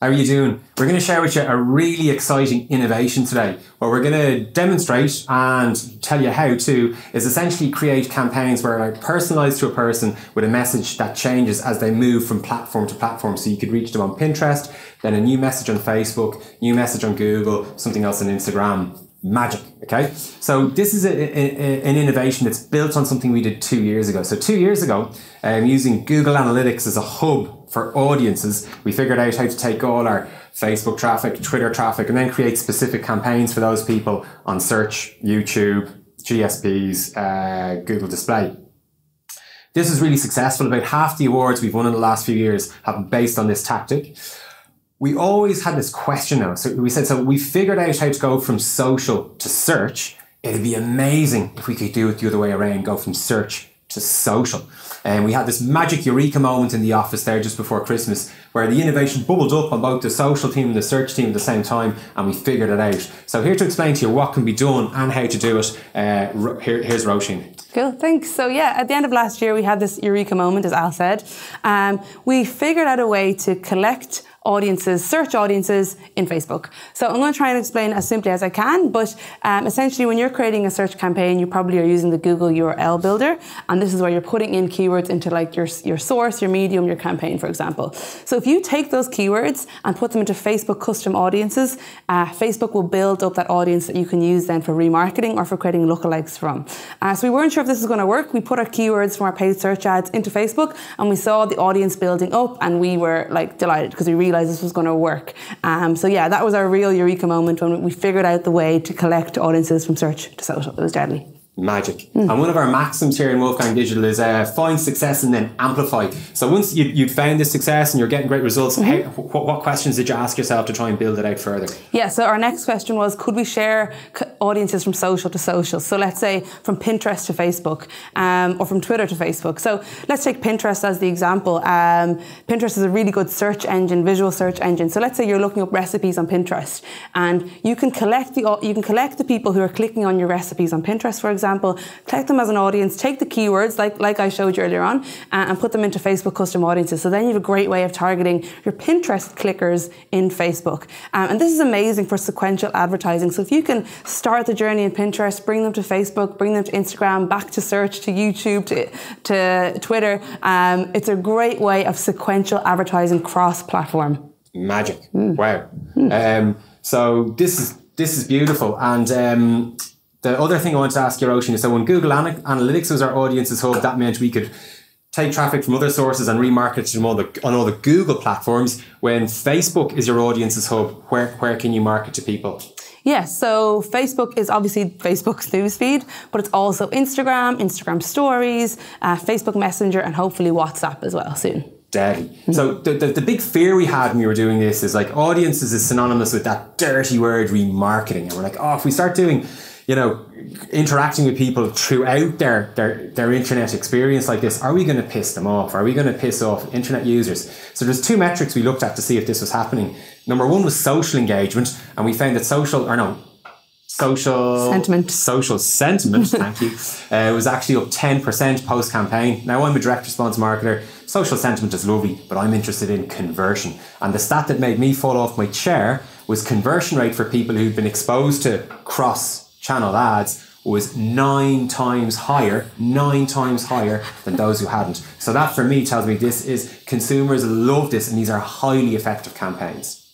How are you doing? We're going to share with you a really exciting innovation today. What we're going to demonstrate and tell you how to is essentially create campaigns where are personalized to a person with a message that changes as they move from platform to platform. So you could reach them on Pinterest, then a new message on Facebook, new message on Google, something else on Instagram. Magic. Okay. So this is a, a, an innovation that's built on something we did two years ago. So two years ago, um, using Google Analytics as a hub for audiences, we figured out how to take all our Facebook traffic, Twitter traffic, and then create specific campaigns for those people on search, YouTube, GSPs, uh, Google Display. This is really successful. About half the awards we've won in the last few years have been based on this tactic. We always had this question though. So we said, so we figured out how to go from social to search. It'd be amazing if we could do it the other way around, go from search to social. And we had this magic eureka moment in the office there just before Christmas where the innovation bubbled up on both the social team and the search team at the same time and we figured it out. So here to explain to you what can be done and how to do it, uh, here, here's Roisin. Cool, thanks. So yeah, at the end of last year, we had this eureka moment, as Al said. Um, we figured out a way to collect audiences, search audiences in Facebook. So I'm going to try and explain as simply as I can, but um, essentially when you're creating a search campaign, you probably are using the Google URL builder, and this is where you're putting in keywords into like your, your source, your medium, your campaign, for example. So if you take those keywords and put them into Facebook custom audiences, uh, Facebook will build up that audience that you can use then for remarketing or for creating lookalikes from. Uh, so we weren't sure if this was going to work. We put our keywords from our paid search ads into Facebook, and we saw the audience building up, and we were like delighted because we realized this was going to work. Um, so yeah, that was our real eureka moment when we figured out the way to collect audiences from search to social. It was deadly magic. Mm. And one of our maxims here in Wolfgang Digital is uh, find success and then amplify. So once you, you've found this success and you're getting great results, mm-hmm. how, what, what, questions did you ask yourself to try and build it out further? Yeah, so our next question was could we share audiences from social to social? So let's say from Pinterest to Facebook um, or from Twitter to Facebook. So let's take Pinterest as the example. Um, Pinterest is a really good search engine, visual search engine. So let's say you're looking up recipes on Pinterest and you can collect the you can collect the people who are clicking on your recipes on Pinterest, for example collect them as an audience, take the keywords like, like I showed you earlier on, uh, and put them into Facebook custom audiences. So then you have a great way of targeting your Pinterest clickers in Facebook. Um, and this is amazing for sequential advertising. So if you can start the journey in Pinterest, bring them to Facebook, bring them to Instagram, back to search, to YouTube, to, to Twitter, um, it's a great way of sequential advertising cross platform. Magic. Mm. Wow. Mm. Um, so this is this is beautiful. And um, the other thing I want to ask you, Roisin, is so when Google Analytics was our audiences hub, that meant we could take traffic from other sources and remarket to all the, on all the Google platforms. When Facebook is your audiences hub, where, where can you market to people? Yeah, so Facebook is obviously Facebook's newsfeed, but it's also Instagram, Instagram stories, uh, Facebook Messenger, and hopefully WhatsApp as well soon deadly. So the, the, the, big fear we had when we were doing this is like audiences is synonymous with that dirty word remarketing. And we're like, oh, if we start doing you know, interacting with people throughout their, their, their internet experience like this, are we going to piss them off? Are we going to piss off internet users? So there's two metrics we looked at to see if this was happening. Number one was social engagement, and we found that social, or no, social sentiment, social sentiment, thank you, uh, was actually up 10% post campaign. Now I'm a direct response marketer. Social sentiment is lovely, but I'm interested in conversion. And the stat that made me fall off my chair was conversion rate for people who've been exposed to cross channel ads was nine times higher, nine times higher than those who hadn't. So that for me tells me this is consumers love this and these are highly effective campaigns.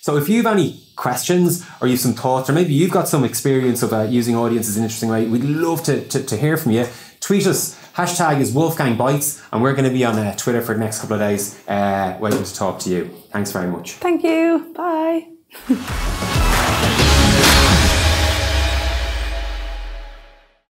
So if you have any questions or you have some thoughts, or maybe you've got some experience of uh, using audiences in an interesting way, we'd love to, to, to, hear from you. Tweet us. Hashtag is Wolfgang Bites, and we're going to be on uh, Twitter for the next couple of days, uh, waiting to talk to you. Thanks very much. Thank you. Bye.